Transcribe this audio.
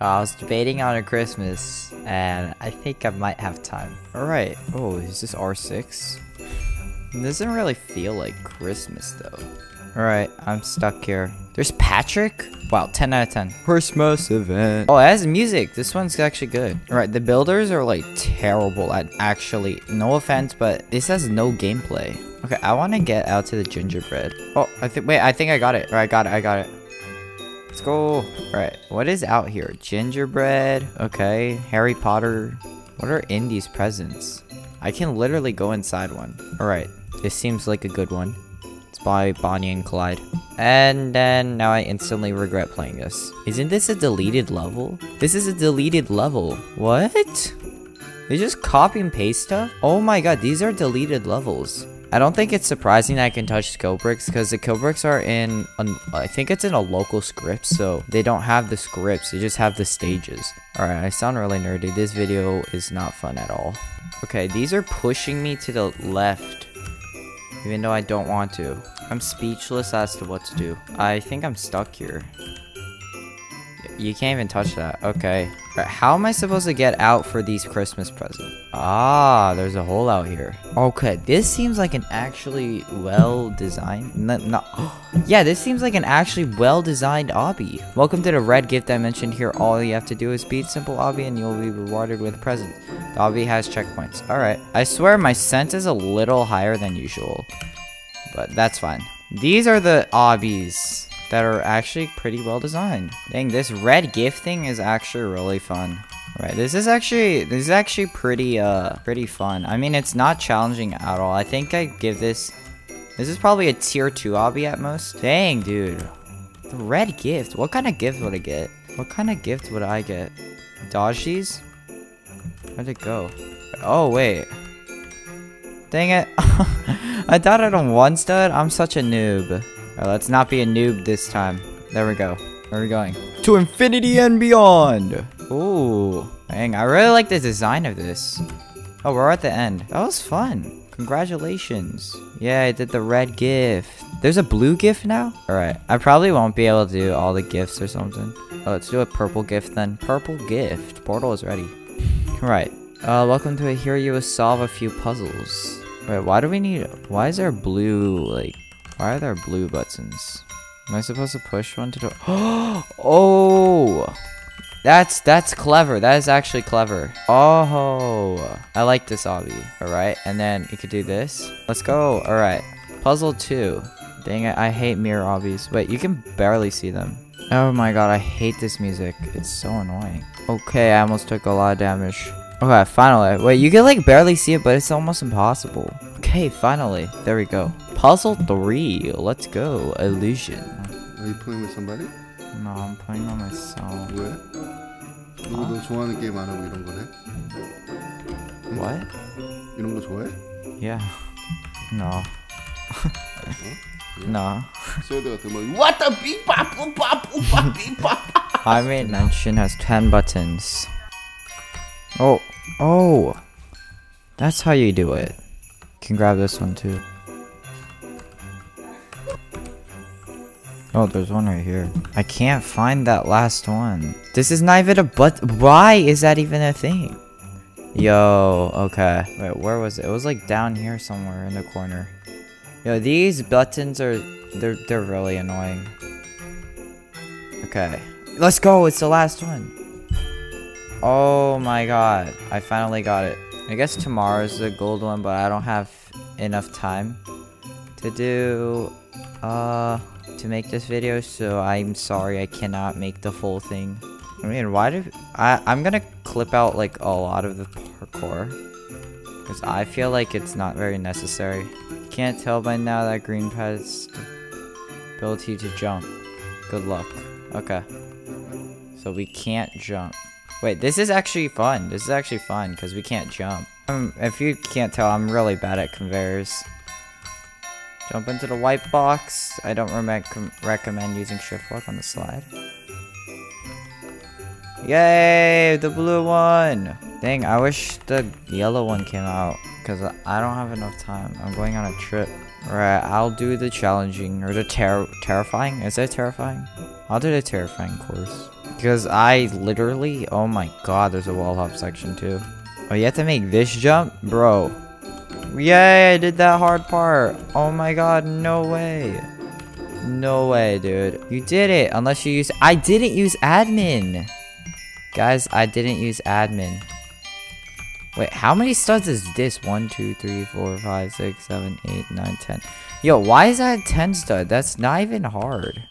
I was debating on a Christmas, and I think I might have time. Alright. Oh, is this R6? It doesn't really feel like Christmas, though. Alright, I'm stuck here. There's Patrick? Wow, 10 out of 10. Christmas event. Oh, it has music. This one's actually good. Alright, the builders are like terrible at actually, no offense, but this has no gameplay. Okay, I want to get out to the gingerbread. Oh, I think, wait, I think I got it. Alright, I got it, I got it. Let's go. Alright, what is out here? Gingerbread. Okay, Harry Potter. What are in these presents? I can literally go inside one. Alright, this seems like a good one. It's by Bonnie and Clyde. And then now I instantly regret playing this. Isn't this a deleted level? This is a deleted level. What? They just copy and paste stuff? Oh my god, these are deleted levels. I don't think it's surprising that I can touch skill bricks because the kill bricks are in, an, I think it's in a local script, so they don't have the scripts, they just have the stages. Alright, I sound really nerdy. This video is not fun at all. Okay, these are pushing me to the left, even though I don't want to. I'm speechless as to what to do. I think I'm stuck here. You can't even touch that. Okay. How am I supposed to get out for these Christmas presents? Ah, there's a hole out here. Okay, this seems like an actually well-designed... Yeah, this seems like an actually well-designed obby. Welcome to the red gift I mentioned here. All you have to do is beat simple obby and you'll be rewarded with presents. The obby has checkpoints. Alright. I swear my sense is a little higher than usual. But that's fine. These are the obbies that are actually pretty well designed. Dang, this red gift thing is actually really fun. Right, this is actually this is actually pretty uh pretty fun. I mean, it's not challenging at all. I think I give this this is probably a tier 2 obby at most. Dang, dude. The red gift. What kind of gift would I get? What kind of gift would I get? Dodge these? Where'd it go? Oh, wait. Dang it. I thought I'd on one stud. I'm such a noob. Right, let's not be a noob this time. There we go. Where are we going? To infinity and beyond! Ooh. Dang, I really like the design of this. Oh, we're at the end. That was fun. Congratulations. Yeah, I did the red gift. There's a blue gift now? Alright, I probably won't be able to do all the gifts or something. Oh, let's do a purple gift then. Purple gift. Portal is ready. Right. Uh, welcome to a Here You Will Solve a Few Puzzles. Wait, why do we need... Why is there blue, like... Why are there blue buttons? Am I supposed to push one to do- Oh! That's, that's clever. That is actually clever. Oh! I like this obby. Alright, and then you could do this. Let's go. Alright. Puzzle 2. Dang it, I hate mirror obbies. Wait, you can barely see them. Oh my god, I hate this music. It's so annoying. Okay, I almost took a lot of damage. Okay, finally. Wait, you can like barely see it, but it's almost impossible. Okay, finally. There we go. Puzzle 3. Let's go. Illusion. Are you playing with somebody? No, I'm playing by myself. 왜? 누구 너 좋아하는 게임 안 하고 이런 거래? What? 이런 거 좋아해? Yeah. No. no. 소여대 같은 거 What the beep bop boop bop boop bop beep bop Pirate Mansion has 10 buttons. Oh. Oh. That's how you do it. Can grab this one too. Oh, there's one right here. I can't find that last one. This is not even a but. Why is that even a thing? Yo, okay. Wait, where was it? It was like down here somewhere in the corner. Yo, these buttons are they're they're really annoying. Okay. Let's go. It's the last one. Oh my god. I finally got it. I guess tomorrow's the gold one, but I don't have enough time to do uh to make this video, so I'm sorry I cannot make the full thing. I mean, why do I I'm to clip out like a lot of the parkour cuz I feel like it's not very necessary. Can't tell by now that green has ability to jump. Good luck. Okay. So we can't jump. Wait, this is actually fun. This is actually fun because we can't jump. Um, if you can't tell, I'm really bad at conveyors. Jump into the white box. I don't re recommend using shift lock on the slide. Yay! The blue one! Dang, I wish the yellow one came out. Because I don't have enough time. I'm going on a trip. Alright, I'll do the challenging or the ter terrifying. Is that terrifying? I'll do the terrifying course. Because I literally, oh my god, there's a wall hop section too. Oh, you have to make this jump? Bro. Yay, I did that hard part. Oh my god, no way. No way, dude. You did it, unless you use- I didn't use admin. Guys, I didn't use admin. Wait, how many studs is this? 1, 2, 3, 4, 5, 6, 7, 8, 9, 10. Yo, why is that 10 stud? That's not even hard.